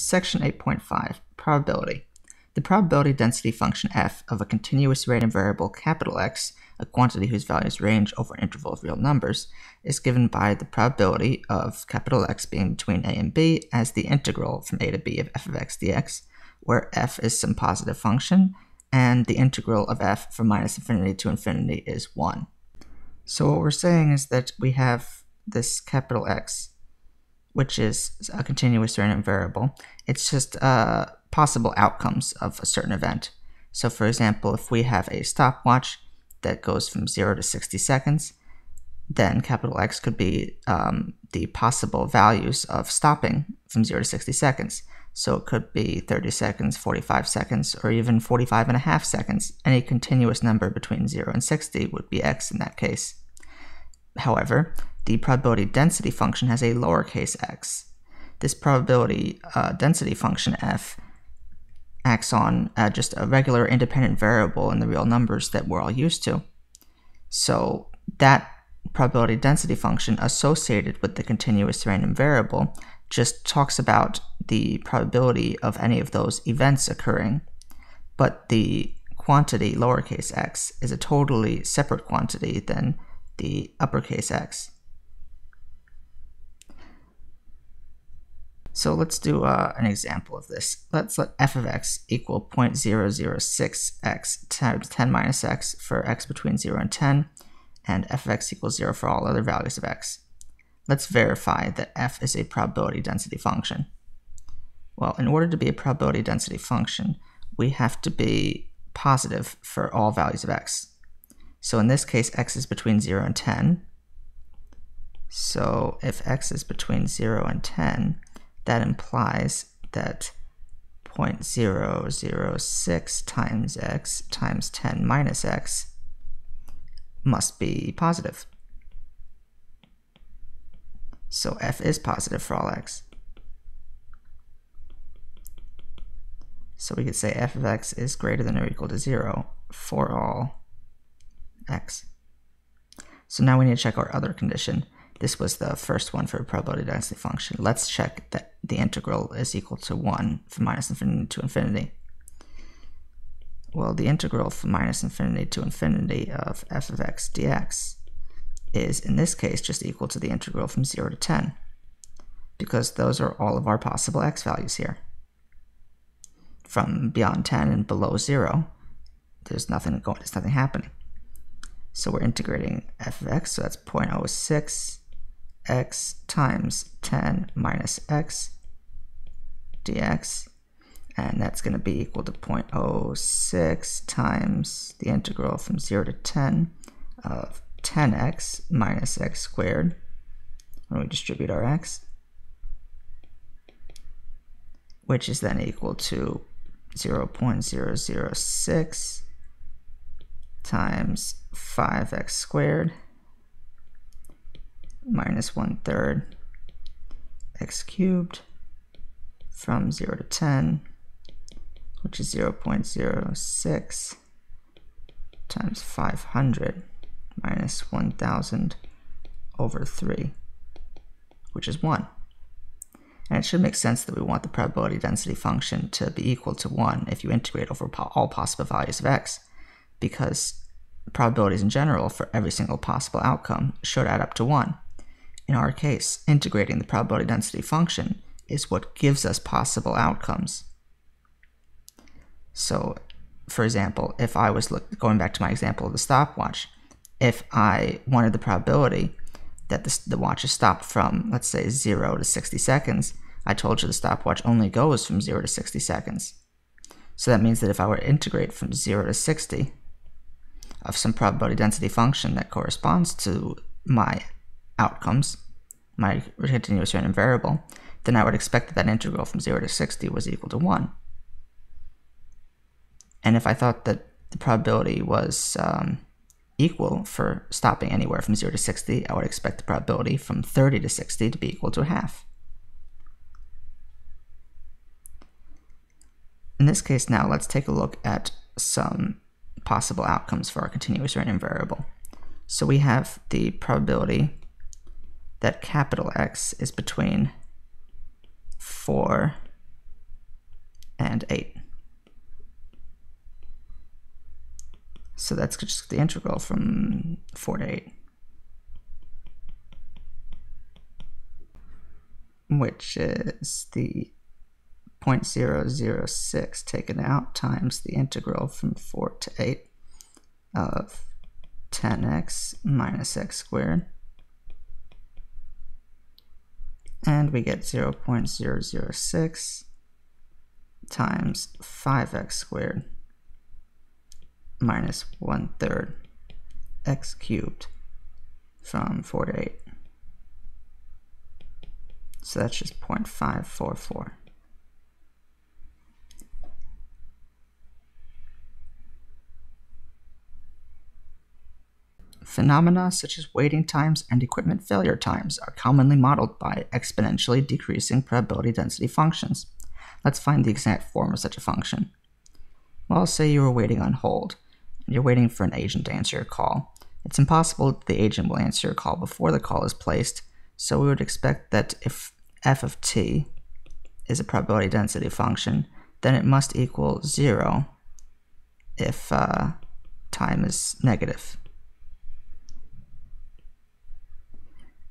Section 8.5 Probability. The probability density function f of a continuous random variable capital X, a quantity whose values range over an interval of real numbers, is given by the probability of capital X being between a and b as the integral from a to b of f of x dx, where f is some positive function, and the integral of f from minus infinity to infinity is 1. So what we're saying is that we have this capital X which is a continuous random variable. It's just uh, possible outcomes of a certain event. So for example, if we have a stopwatch that goes from 0 to 60 seconds, then capital X could be um, the possible values of stopping from 0 to 60 seconds. So it could be 30 seconds, 45 seconds, or even 45 and a half seconds. Any continuous number between 0 and 60 would be X in that case. However, the probability density function has a lowercase x. This probability uh, density function f acts on uh, just a regular independent variable in the real numbers that we're all used to. So that probability density function associated with the continuous random variable just talks about the probability of any of those events occurring. But the quantity lowercase x is a totally separate quantity than the uppercase x. So let's do uh, an example of this. Let's let f of x equal 0.006x times 10 minus x for x between 0 and 10, and f of x equals 0 for all other values of x. Let's verify that f is a probability density function. Well, in order to be a probability density function, we have to be positive for all values of x. So in this case, x is between 0 and 10. So if x is between 0 and 10, that implies that 0.006 times x times 10 minus x must be positive. So f is positive for all x. So we could say f of x is greater than or equal to 0 for all x. So now we need to check our other condition. This was the first one for a probability density function. Let's check that the integral is equal to 1 from minus infinity to infinity. Well, the integral from minus infinity to infinity of f of x dx is, in this case, just equal to the integral from 0 to 10, because those are all of our possible x values here. From beyond 10 and below 0, there's nothing going, there's nothing happening. So we're integrating f of x, so that's 0.06 x times 10 minus x dx and that's going to be equal to 0.06 times the integral from 0 to 10 of 10x minus x squared. When we distribute our x which is then equal to 0.006 times 5x squared minus one third x cubed from 0 to 10, which is 0 0.06 times 500 minus 1000 over 3, which is 1. And it should make sense that we want the probability density function to be equal to 1 if you integrate over all possible values of x, because probabilities in general for every single possible outcome should add up to 1. In our case, integrating the probability density function is what gives us possible outcomes. So, for example, if I was look, going back to my example of the stopwatch, if I wanted the probability that the, the watch is stopped from, let's say, 0 to 60 seconds, I told you the stopwatch only goes from 0 to 60 seconds. So that means that if I were to integrate from 0 to 60 of some probability density function that corresponds to my outcomes, my continuous random variable, then I would expect that that integral from 0 to 60 was equal to 1. And if I thought that the probability was um, equal for stopping anywhere from 0 to 60, I would expect the probability from 30 to 60 to be equal to half. In this case now, let's take a look at some possible outcomes for our continuous random variable. So we have the probability that capital X is between 4 and 8. So that's just the integral from 4 to 8. Which is the 0.006 taken out times the integral from 4 to 8 of 10x minus x squared. And we get 0.006 times 5x squared minus 1 third x cubed from 4 to 8. So that's just 0.544. Phenomena such as waiting times and equipment failure times are commonly modeled by exponentially decreasing probability density functions. Let's find the exact form of such a function. Well, say you were waiting on hold, and you're waiting for an agent to answer your call. It's impossible that the agent will answer your call before the call is placed, so we would expect that if f of t is a probability density function, then it must equal 0 if uh, time is negative.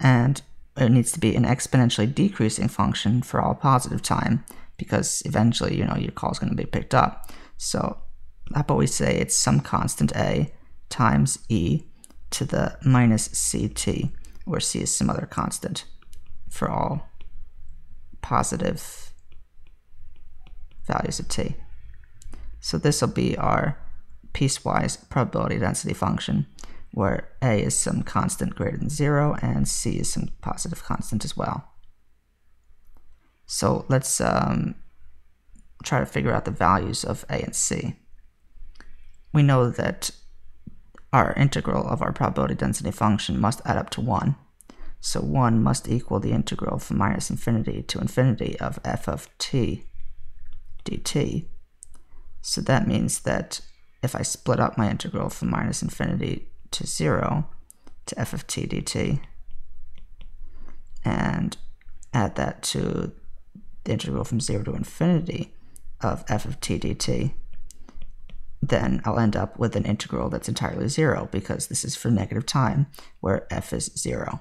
And it needs to be an exponentially decreasing function for all positive time because eventually, you know, your call is going to be picked up. So how about we say it's some constant a times e to the minus ct, where c is some other constant for all positive values of t. So this will be our piecewise probability density function where a is some constant greater than 0 and c is some positive constant as well. So let's um, try to figure out the values of a and c. We know that our integral of our probability density function must add up to 1. So 1 must equal the integral from minus infinity to infinity of f of t dt. So that means that if I split up my integral from minus infinity to 0 to f of t dt and add that to the integral from 0 to infinity of f of t dt, then I'll end up with an integral that's entirely 0 because this is for negative time where f is 0.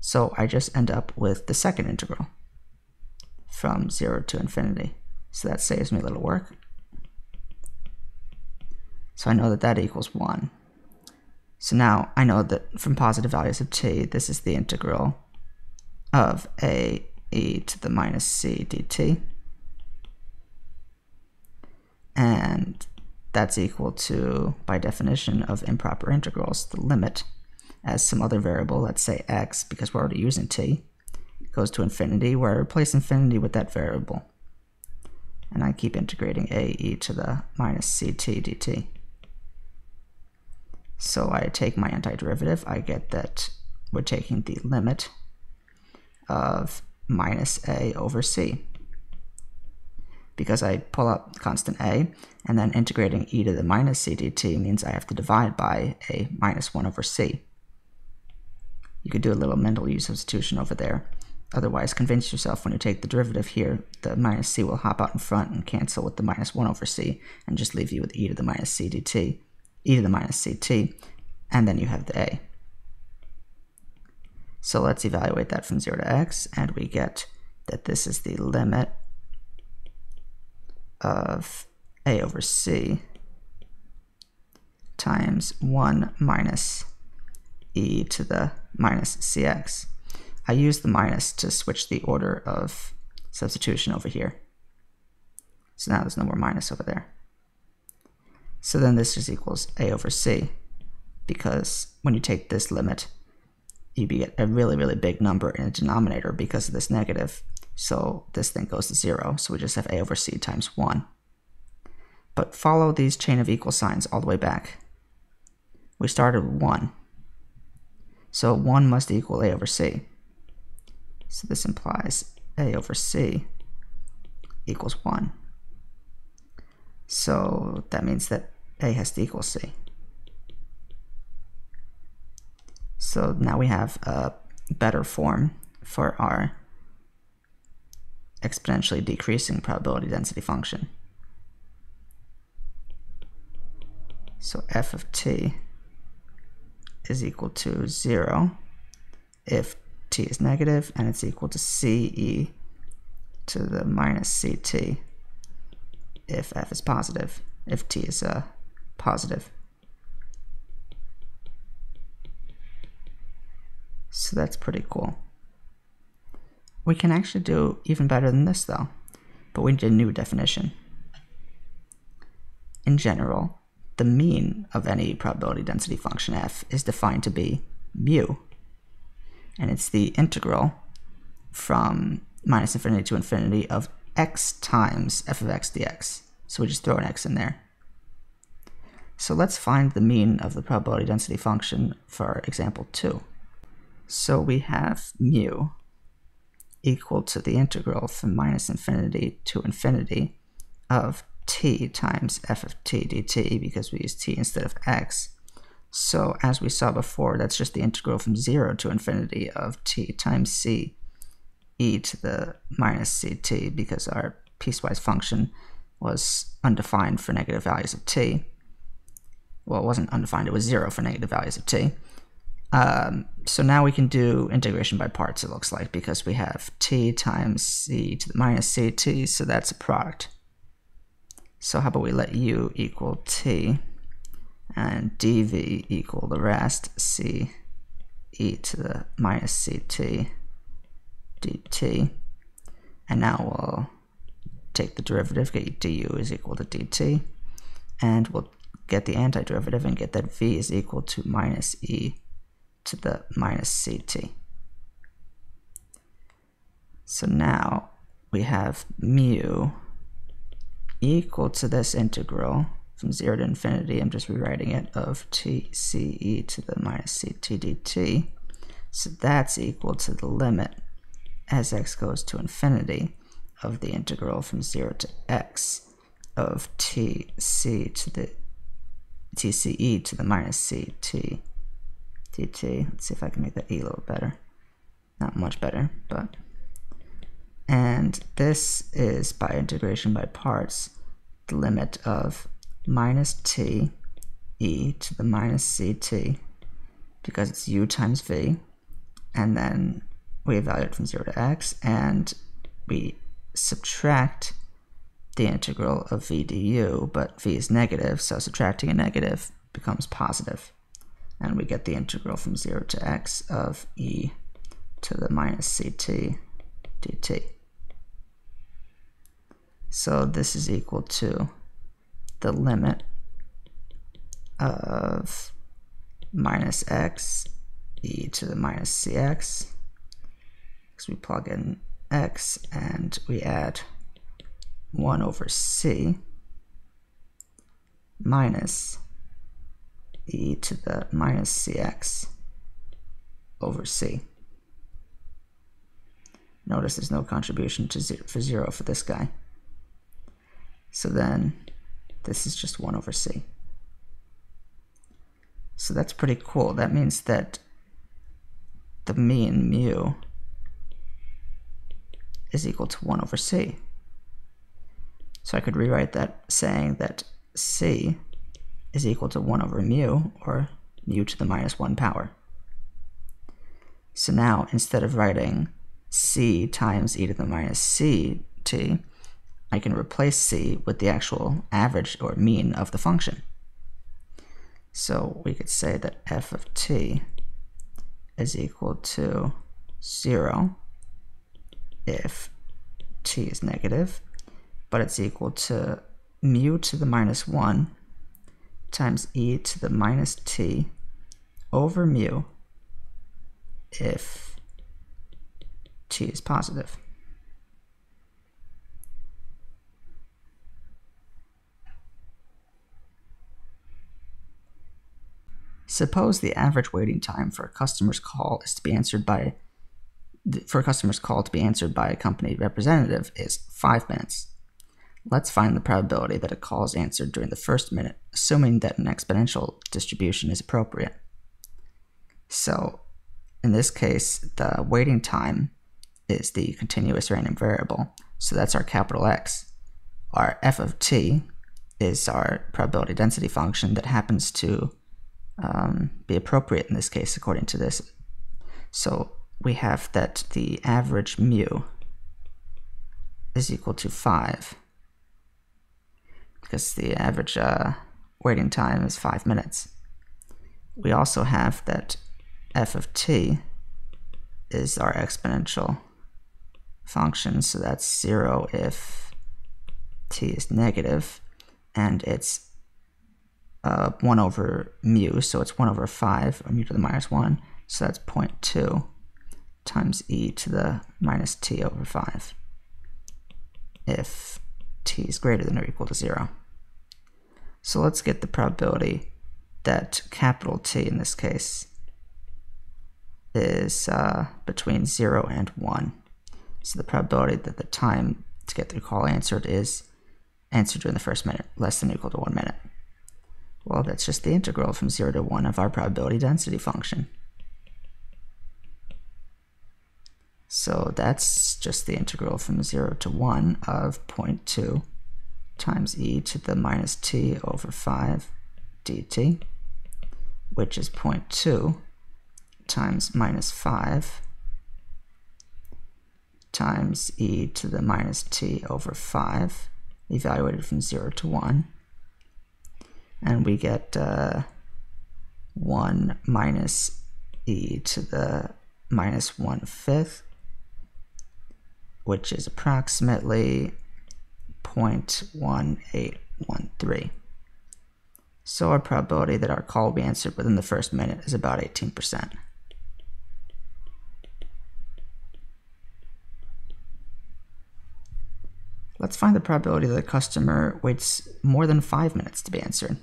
So I just end up with the second integral from 0 to infinity. So that saves me a little work. So I know that that equals 1. So now I know that from positive values of t, this is the integral of a e to the minus c dt. And that's equal to, by definition of improper integrals, the limit as some other variable, let's say x, because we're already using t, goes to infinity, where I replace infinity with that variable. And I keep integrating a e to the minus ct dt. So I take my antiderivative, I get that we're taking the limit of minus a over c. Because I pull out constant a, and then integrating e to the minus c dt means I have to divide by a minus 1 over c. You could do a little mental u substitution over there. Otherwise, convince yourself when you take the derivative here, the minus c will hop out in front and cancel with the minus 1 over c, and just leave you with e to the minus c dt e to the minus ct, and then you have the a. So let's evaluate that from 0 to x, and we get that this is the limit of a over c times 1 minus e to the minus cx. I use the minus to switch the order of substitution over here. So now there's no more minus over there. So then this just equals a over c, because when you take this limit, you get a really, really big number in the denominator because of this negative. So this thing goes to zero. So we just have a over c times one. But follow these chain of equal signs all the way back. We started with one. So one must equal a over c. So this implies a over c equals one. So that means that A has to equal C. So now we have a better form for our exponentially decreasing probability density function. So f of t is equal to 0 if t is negative and it's equal to ce to the minus ct if f is positive, if t is uh, positive. So that's pretty cool. We can actually do even better than this though, but we need a new definition. In general, the mean of any probability density function f is defined to be mu, and it's the integral from minus infinity to infinity of x times f of x dx. So we just throw an x in there. So let's find the mean of the probability density function for example 2. So we have mu equal to the integral from minus infinity to infinity of t times f of t dt because we use t instead of x. So as we saw before, that's just the integral from 0 to infinity of t times c e to the minus ct because our piecewise function was undefined for negative values of t. Well, it wasn't undefined, it was 0 for negative values of t. Um, so now we can do integration by parts, it looks like, because we have t times c to the minus ct, so that's a product. So how about we let u equal t and dv equal the rest c e to the minus ct dt. And now we'll take the derivative, get du is equal to dt, and we'll get the antiderivative and get that v is equal to minus e to the minus ct. So now we have mu equal to this integral from 0 to infinity, I'm just rewriting it, of t c e to the minus ct dt. So that's equal to the limit as x goes to infinity of the integral from 0 to x of tc to the tce to the minus ct dt. Let's see if I can make that e a little better. Not much better, but. And this is by integration by parts, the limit of minus t e to the minus ct because it's u times v and then we evaluate from 0 to x and we subtract the integral of v du, but v is negative, so subtracting a negative becomes positive. And we get the integral from 0 to x of e to the minus ct dt. So this is equal to the limit of minus x e to the minus cx because we plug in x and we add 1 over c minus e to the minus cx over c. Notice there's no contribution to zero, for 0 for this guy. So then this is just 1 over c. So that's pretty cool. That means that the mean mu is equal to 1 over c. So I could rewrite that saying that c is equal to 1 over mu, or mu to the minus 1 power. So now, instead of writing c times e to the minus c t, I can replace c with the actual average or mean of the function. So we could say that f of t is equal to 0 if t is negative, but it's equal to mu to the minus 1 times e to the minus t over mu if t is positive. Suppose the average waiting time for a customer's call is to be answered by for a customer's call to be answered by a company representative is 5 minutes. Let's find the probability that a call is answered during the first minute, assuming that an exponential distribution is appropriate. So, in this case, the waiting time is the continuous random variable. So that's our capital X. Our f of t is our probability density function that happens to um, be appropriate in this case according to this. So we have that the average mu is equal to 5 because the average uh, waiting time is 5 minutes. We also have that f of t is our exponential function, so that's 0 if t is negative, and it's uh, 1 over mu, so it's 1 over 5, or mu to the minus 1, so that's 0.2 times e to the minus t over 5 if t is greater than or equal to 0. So let's get the probability that capital T in this case is uh, between 0 and 1. So the probability that the time to get the call answered is answered during the first minute, less than or equal to 1 minute. Well, that's just the integral from 0 to 1 of our probability density function. So that's just the integral from 0 to 1 of 0.2 times e to the minus t over 5 dt, which is 0.2 times minus 5 times e to the minus t over 5, evaluated from 0 to 1. And we get uh, 1 minus e to the minus 1 fifth, which is approximately 0.1813. So our probability that our call will be answered within the first minute is about 18%. Let's find the probability that the customer waits more than five minutes to be answered.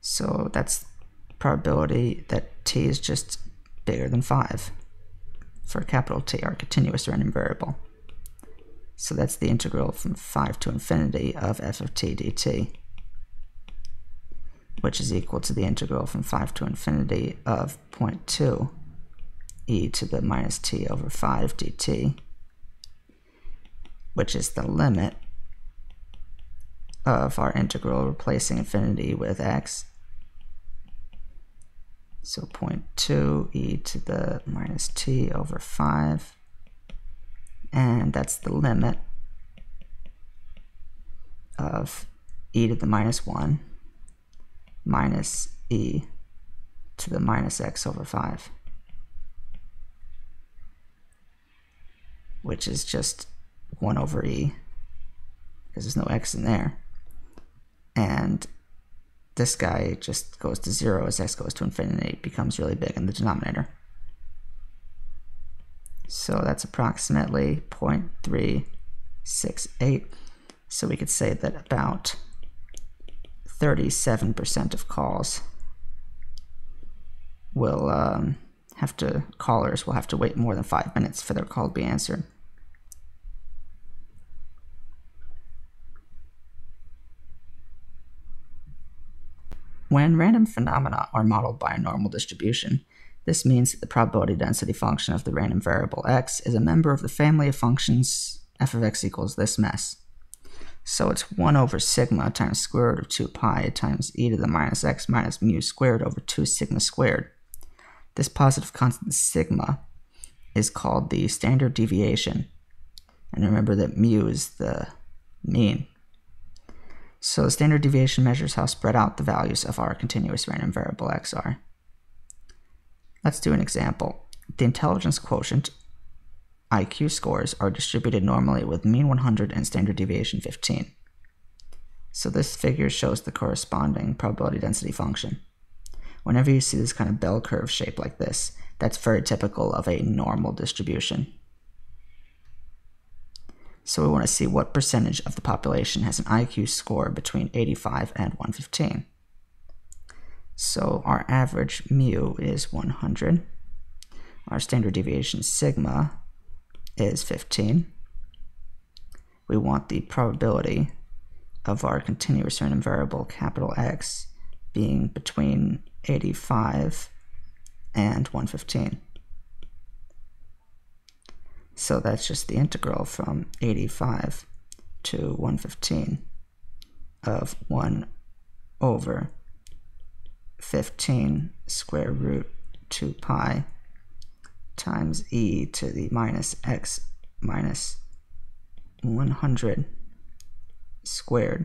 So that's probability that t is just bigger than 5 for capital T, our continuous random variable. So that's the integral from 5 to infinity of f of t dt, which is equal to the integral from 5 to infinity of 0.2 e to the minus t over 5 dt which is the limit of our integral replacing infinity with x. So 0.2 e to the minus t over 5. And that's the limit of e to the minus 1 minus e to the minus x over 5. Which is just 1 over e because there's no x in there. And this guy just goes to 0 as x goes to infinity. It becomes really big in the denominator. So that's approximately 0.368. So we could say that about 37% of calls will um, have to, callers will have to wait more than five minutes for their call to be answered. When random phenomena are modeled by a normal distribution, this means that the probability density function of the random variable x is a member of the family of functions f of x equals this mess. So it's 1 over sigma times square root of 2 pi times e to the minus x minus mu squared over 2 sigma squared. This positive constant sigma is called the standard deviation. And remember that mu is the mean. So the standard deviation measures how spread out the values of our continuous random variable x are. Let's do an example. The intelligence quotient IQ scores are distributed normally with mean 100 and standard deviation 15. So this figure shows the corresponding probability density function. Whenever you see this kind of bell curve shape like this, that's very typical of a normal distribution. So we want to see what percentage of the population has an IQ score between 85 and 115. So our average mu is 100. Our standard deviation sigma is 15. We want the probability of our continuous random variable capital X being between 85 and 115. So that's just the integral from 85 to 115 of 1 over 15 square root 2 pi times e to the minus x minus 100 squared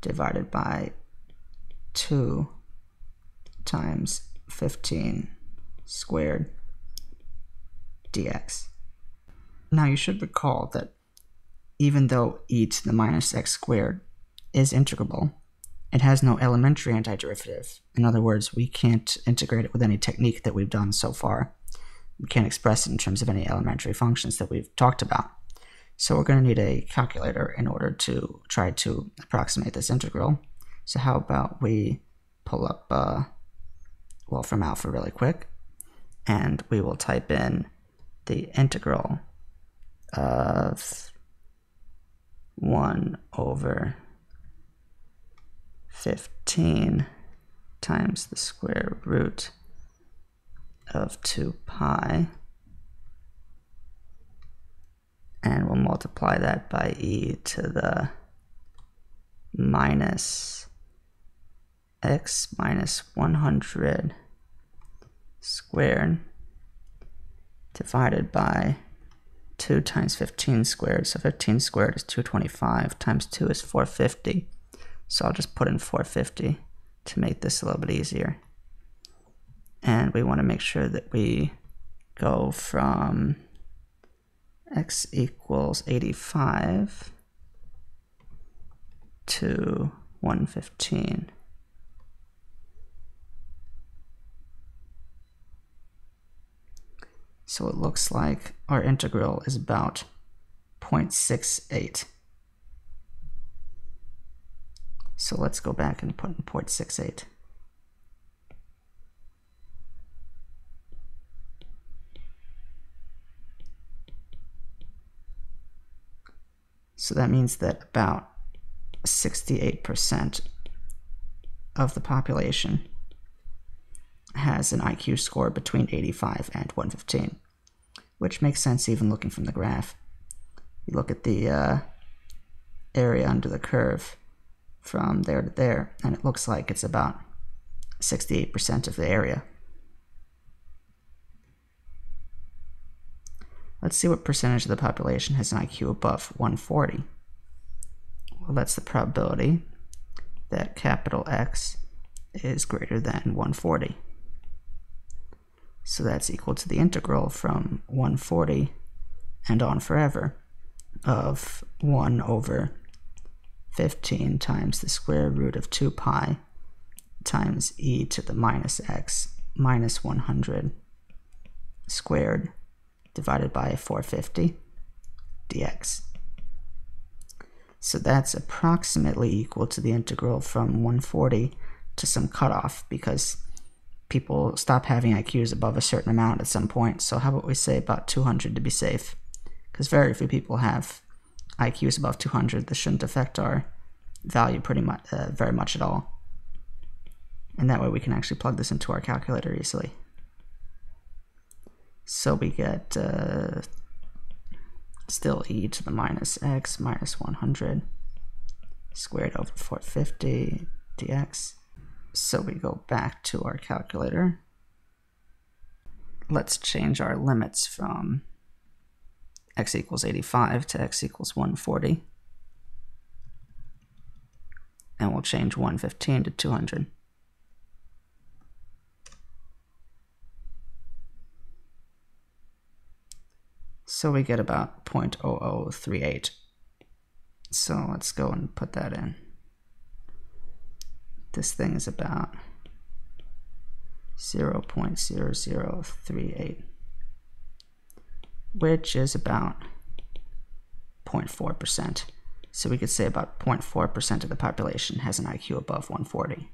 divided by 2 times 15 squared dx. Now you should recall that even though e to the minus x squared is integrable, it has no elementary antiderivative. In other words, we can't integrate it with any technique that we've done so far. We can't express it in terms of any elementary functions that we've talked about. So we're going to need a calculator in order to try to approximate this integral. So how about we pull up uh, Wolfram Alpha really quick, and we will type in the integral of 1 over 15 times the square root of 2 pi. And we'll multiply that by e to the minus x minus 100 squared divided by 2 times 15 squared. So 15 squared is 225 times 2 is 450. So I'll just put in 450 to make this a little bit easier. And we want to make sure that we go from x equals 85 to 115. So it looks like our integral is about 0.68. So let's go back and put in 0.68. So that means that about 68% of the population has an IQ score between 85 and 115, which makes sense even looking from the graph. You look at the uh, area under the curve from there to there, and it looks like it's about 68% of the area. Let's see what percentage of the population has an IQ above 140. Well, that's the probability that capital X is greater than 140. So that's equal to the integral from 140 and on forever of 1 over 15 times the square root of 2 pi times e to the minus x minus 100 squared divided by 450 dx. So that's approximately equal to the integral from 140 to some cutoff because people stop having IQs above a certain amount at some point. So how about we say about 200 to be safe? Because very few people have IQs above 200. This shouldn't affect our value pretty much, uh, very much at all. And that way we can actually plug this into our calculator easily. So we get uh, still e to the minus x minus 100 squared over 450 dx so we go back to our calculator. Let's change our limits from x equals 85 to x equals 140. And we'll change 115 to 200. So we get about 0.0038. So let's go and put that in this thing is about 0 0.0038, which is about 0.4%. So we could say about 0.4% of the population has an IQ above 140.